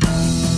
you